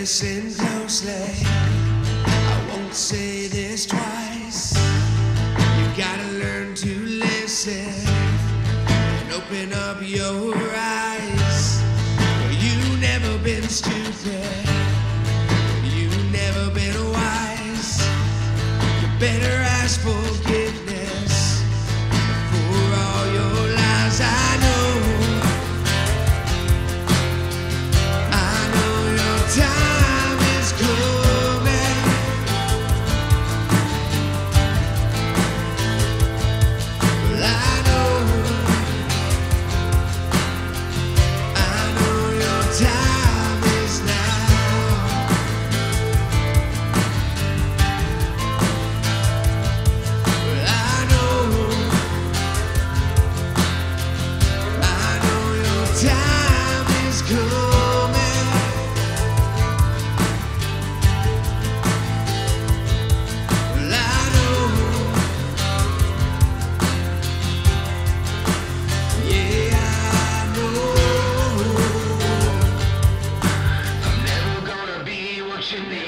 listen closely. I won't say this twice. You gotta learn to listen and open up your eyes. You've never been stupid. Revolutionary.